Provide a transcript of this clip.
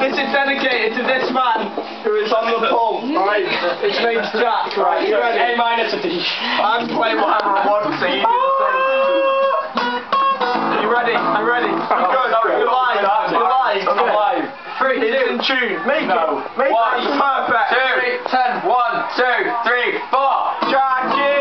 This is dedicated to this man who is on the pole, right? His name's Jack, right? You ready? A minor to D. I'm playing whatever I want, to. you do the same. You ready? I'm ready. You're Good. sorry. You're live. You're live. I'm alive. Three, it's in tune. Make No. it. Make One, it perfect. Two, ten, one, two, three, four. Jack is